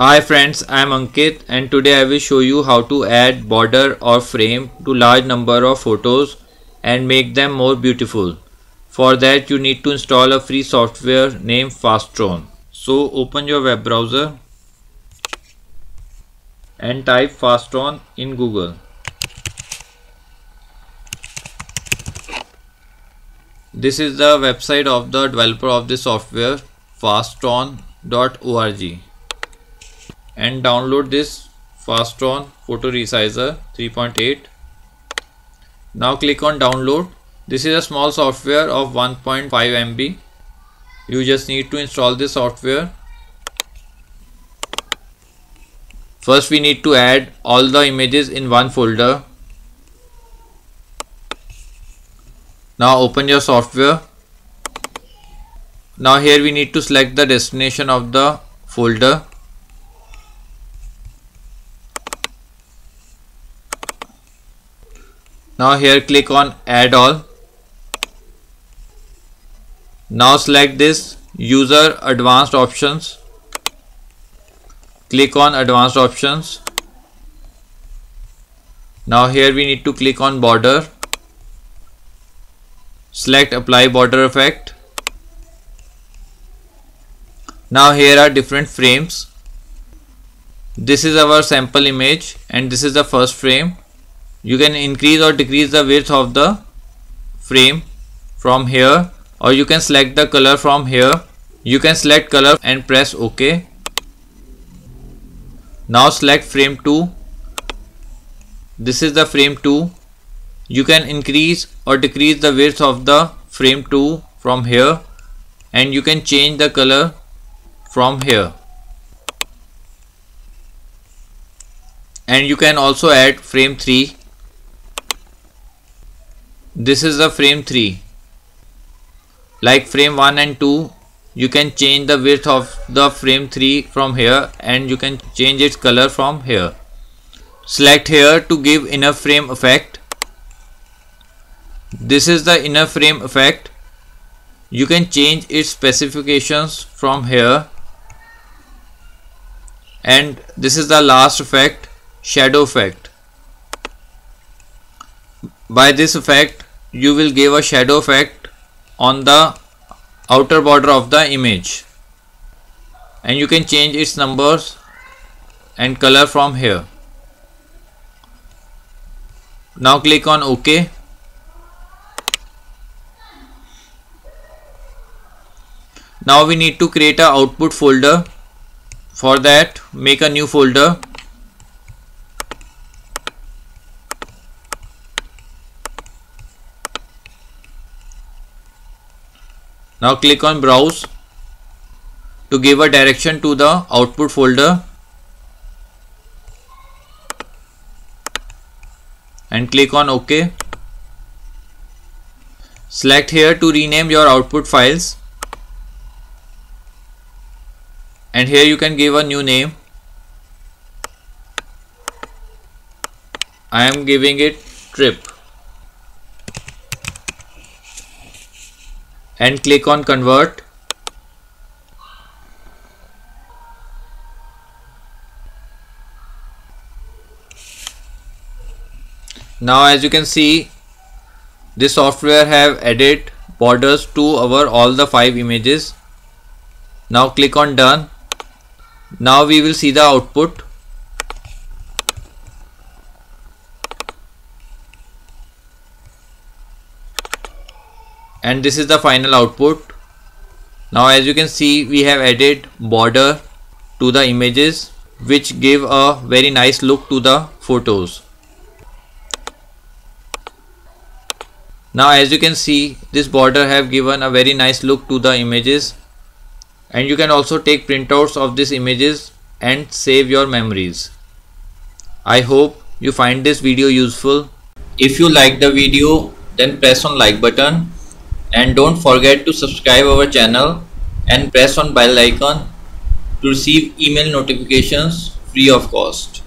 Hi friends, I am Ankit and today I will show you how to add border or frame to large number of photos and make them more beautiful. For that you need to install a free software named FastStone. So open your web browser and type FastStone in Google. This is the website of the developer of this software faststone.org and download this FastStone Photo Resizer 3.8. Now click on download. This is a small software of 1.5 MB. You just need to install this software. First we need to add all the images in one folder. Now open your software. Now here we need to select the destination of the folder Now here click on add all. Now select this user advanced options. Click on advanced options. Now here we need to click on border. Select apply border effect. Now here are different frames. This is our sample image and this is the first frame you can increase or decrease the width of the frame from here or you can select the color from here. You can select color and press ok. Now select frame 2 this is the frame 2 you can increase or decrease the width of the frame 2 from here and you can change the color from here. And you can also add frame 3 this is the frame 3 like frame 1 and 2 you can change the width of the frame 3 from here and you can change its color from here. Select here to give inner frame effect. This is the inner frame effect. You can change its specifications from here. And this is the last effect shadow effect. By this effect you will give a shadow effect on the outer border of the image. And you can change its numbers and color from here. Now click on ok. Now we need to create a output folder. For that make a new folder Now click on browse to give a direction to the output folder and click on OK. Select here to rename your output files and here you can give a new name. I am giving it trip. And click on convert. Now as you can see this software have added borders to our all the five images. Now click on done. Now we will see the output and this is the final output. Now as you can see we have added border to the images which give a very nice look to the photos. Now as you can see this border have given a very nice look to the images. And you can also take printouts of these images and save your memories. I hope you find this video useful. If you like the video then press on like button and don't forget to subscribe our channel and press on bell icon to receive email notifications free of cost